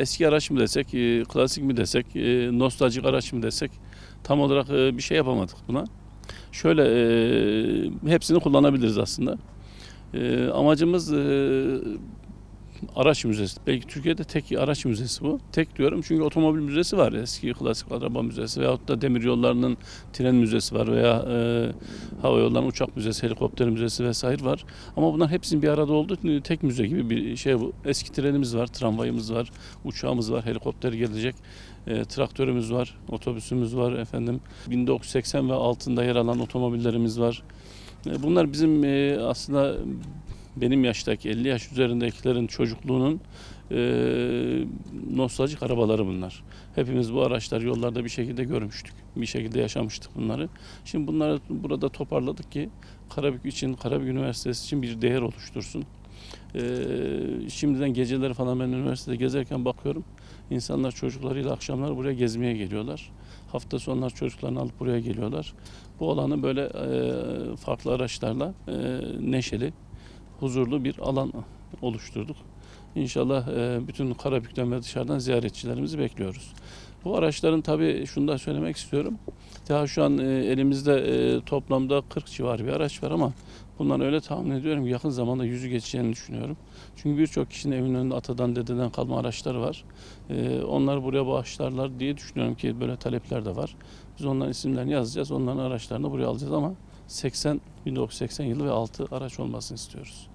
eski araç mı desek, e, klasik mi desek, e, nostaljik araç mı desek tam olarak e, bir şey yapamadık buna. Şöyle e, hepsini kullanabiliriz aslında. E, amacımız e, araç müzesi. Belki Türkiye'de tek araç müzesi bu. Tek diyorum çünkü otomobil müzesi var. Eski klasik araba müzesi veyahut da demir yollarının tren müzesi var veya e, hava yollarının uçak müzesi, helikopter müzesi vesaire var. Ama bunlar hepsinin bir arada olduğu tek müze gibi bir şey bu. Eski trenimiz var, tramvayımız var, uçağımız var, helikopter gelecek. E, traktörümüz var, otobüsümüz var efendim. 1980 ve altında yer alan otomobillerimiz var. E, bunlar bizim e, aslında benim yaştaki 50 yaş üzerindekilerin çocukluğunun e, nostaljik arabaları bunlar. Hepimiz bu araçlar yollarda bir şekilde görmüştük. Bir şekilde yaşamıştık bunları. Şimdi bunları burada toparladık ki Karabük için, Karabük Üniversitesi için bir değer oluştursun. E, şimdiden geceleri falan ben üniversitede gezerken bakıyorum. İnsanlar çocuklarıyla akşamlar buraya gezmeye geliyorlar. Hafta sonları çocuklarını alıp buraya geliyorlar. Bu alanı böyle e, farklı araçlarla e, neşeli, huzurlu bir alan oluşturduk. İnşallah e, bütün Karabük'ten ve dışarıdan ziyaretçilerimizi bekliyoruz. Bu araçların tabii şunu da söylemek istiyorum. Daha şu an e, elimizde e, toplamda 40 civarı bir araç var ama bundan öyle tahmin ediyorum ki yakın zamanda yüzü geçeceğini düşünüyorum. Çünkü birçok kişinin evinin önünde atadan dededen kalma araçları var. Onlar buraya bağışlarlar diye düşünüyorum ki böyle talepler de var. Biz onların isimlerini yazacağız. Onların araçlarını buraya alacağız ama 80 1980 yılı ve altı araç olmasını istiyoruz.